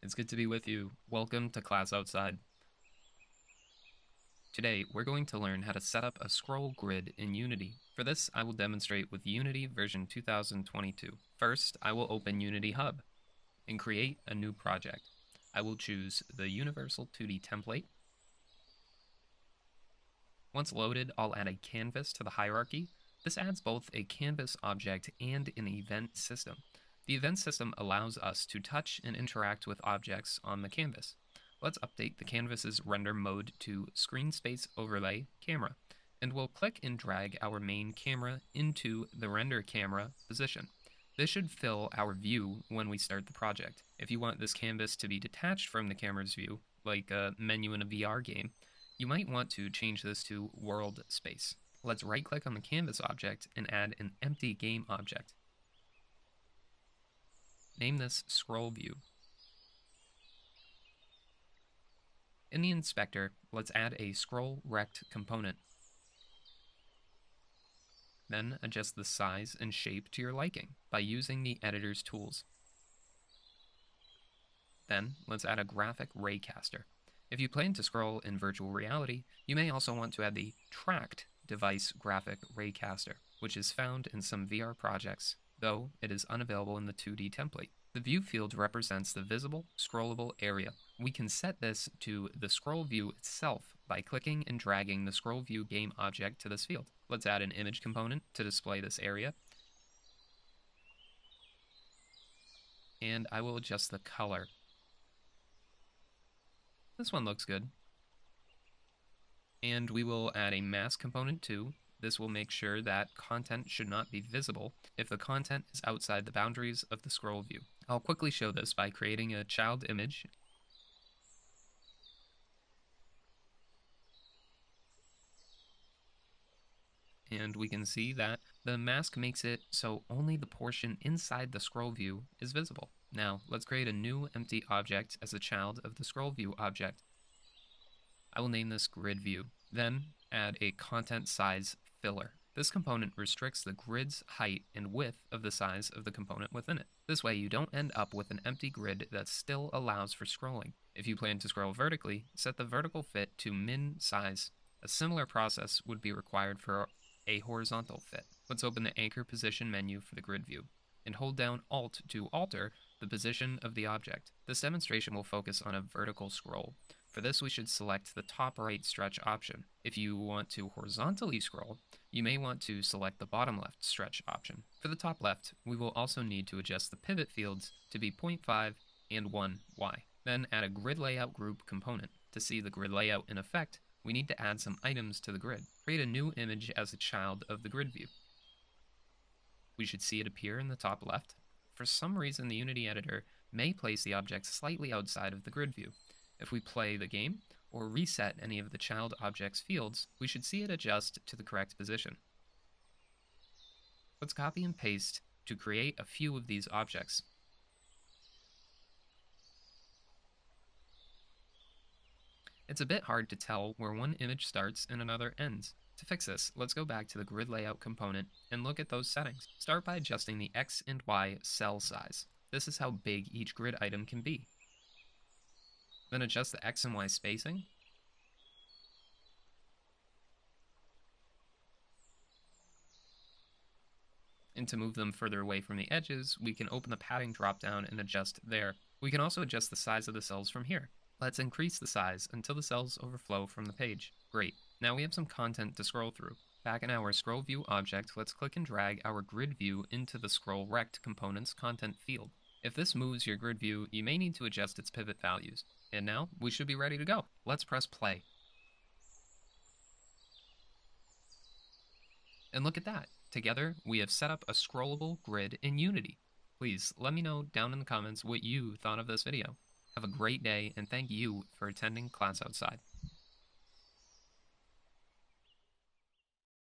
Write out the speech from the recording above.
It's good to be with you. Welcome to Class Outside. Today, we're going to learn how to set up a scroll grid in Unity. For this, I will demonstrate with Unity version 2022. First, I will open Unity Hub and create a new project. I will choose the Universal 2D template. Once loaded, I'll add a canvas to the hierarchy. This adds both a canvas object and an event system. The event system allows us to touch and interact with objects on the canvas. Let's update the canvas's render mode to screen space overlay camera, and we'll click and drag our main camera into the render camera position. This should fill our view when we start the project. If you want this canvas to be detached from the camera's view, like a menu in a VR game, you might want to change this to world space. Let's right click on the canvas object and add an empty game object. Name this scroll view. In the inspector, let's add a scroll rect component. Then adjust the size and shape to your liking by using the editor's tools. Then let's add a graphic raycaster. If you plan to scroll in virtual reality, you may also want to add the tracked device graphic raycaster, which is found in some VR projects though it is unavailable in the 2D template. The view field represents the visible, scrollable area. We can set this to the scroll view itself by clicking and dragging the scroll view game object to this field. Let's add an image component to display this area. And I will adjust the color. This one looks good. And we will add a mask component too, this will make sure that content should not be visible if the content is outside the boundaries of the scroll view. I'll quickly show this by creating a child image and we can see that the mask makes it so only the portion inside the scroll view is visible. Now, let's create a new empty object as a child of the scroll view object. I will name this grid view. Then, add a content size fitter. This component restricts the grid's height and width of the size of the component within it. This way you don't end up with an empty grid that still allows for scrolling. If you plan to scroll vertically, set the vertical fit to min size. A similar process would be required for a horizontal fit. Let's open the anchor position menu for the grid view and hold down Alt to alter the position of the object. This demonstration will focus on a vertical scroll. For this, we should select the top right stretch option. If you want to horizontally scroll, you may want to select the bottom left stretch option. For the top left, we will also need to adjust the pivot fields to be 0.5 and 1y. Then add a grid layout group component. To see the grid layout in effect, we need to add some items to the grid. Create a new image as a child of the grid view. We should see it appear in the top left. For some reason, the Unity editor may place the object slightly outside of the grid view. If we play the game, or reset any of the child object's fields, we should see it adjust to the correct position. Let's copy and paste to create a few of these objects. It's a bit hard to tell where one image starts and another ends. To fix this, let's go back to the grid layout component and look at those settings. Start by adjusting the X and Y cell size. This is how big each grid item can be. Then adjust the X and Y spacing. And to move them further away from the edges, we can open the padding dropdown and adjust there. We can also adjust the size of the cells from here. Let's increase the size until the cells overflow from the page. Great. Now we have some content to scroll through. Back in our scroll view object, let's click and drag our grid view into the scroll rect component's content field. If this moves your grid view, you may need to adjust its pivot values. And now, we should be ready to go. Let's press play. And look at that. Together, we have set up a scrollable grid in Unity. Please let me know down in the comments what you thought of this video. Have a great day, and thank you for attending class outside.